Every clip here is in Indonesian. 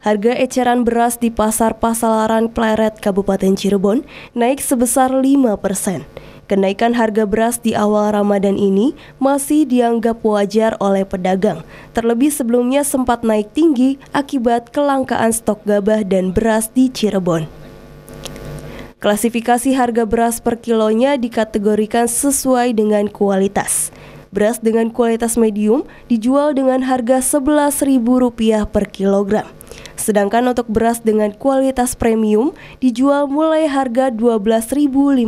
Harga eceran beras di Pasar Pasalaran Pleret Kabupaten Cirebon naik sebesar 5 persen. Kenaikan harga beras di awal Ramadan ini masih dianggap wajar oleh pedagang. Terlebih sebelumnya sempat naik tinggi akibat kelangkaan stok gabah dan beras di Cirebon. Klasifikasi harga beras per kilonya dikategorikan sesuai dengan kualitas. Beras dengan kualitas medium dijual dengan harga Rp11.000 per kilogram. Sedangkan untuk beras dengan kualitas premium dijual mulai harga Rp12.500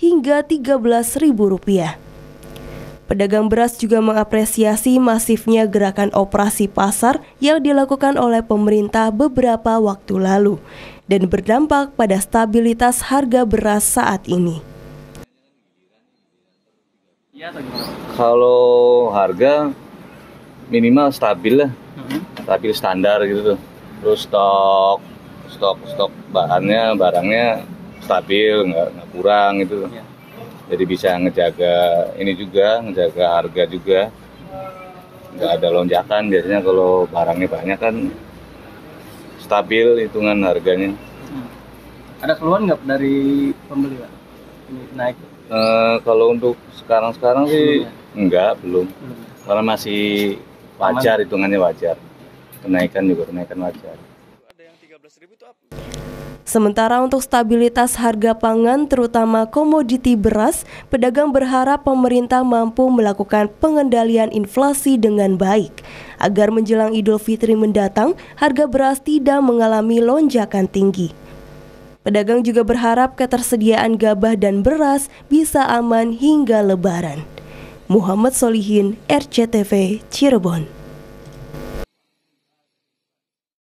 hingga Rp13.000. Pedagang beras juga mengapresiasi masifnya gerakan operasi pasar yang dilakukan oleh pemerintah beberapa waktu lalu dan berdampak pada stabilitas harga beras saat ini. Kalau harga minimal stabil lah stabil standar gitu tuh. Terus stok stok stok bahannya barangnya stabil nggak nggak kurang gitu. Ya. jadi bisa ngejaga ini juga ngejaga harga juga. Nggak ada lonjakan biasanya kalau barangnya banyak kan stabil hitungan harganya. Hmm. ada keluhan nggak dari pembeli pak? Ini naik? E, kalau untuk sekarang sekarang sih enggak belum, belum. karena masih wajar hitungannya wajar kenaikan juga kenaikan wajar Sementara untuk stabilitas harga pangan terutama komoditi beras, pedagang berharap pemerintah mampu melakukan pengendalian inflasi dengan baik agar menjelang Idul Fitri mendatang harga beras tidak mengalami lonjakan tinggi. Pedagang juga berharap ketersediaan gabah dan beras bisa aman hingga lebaran. Muhammad Solihin, RCTV, Cirebon.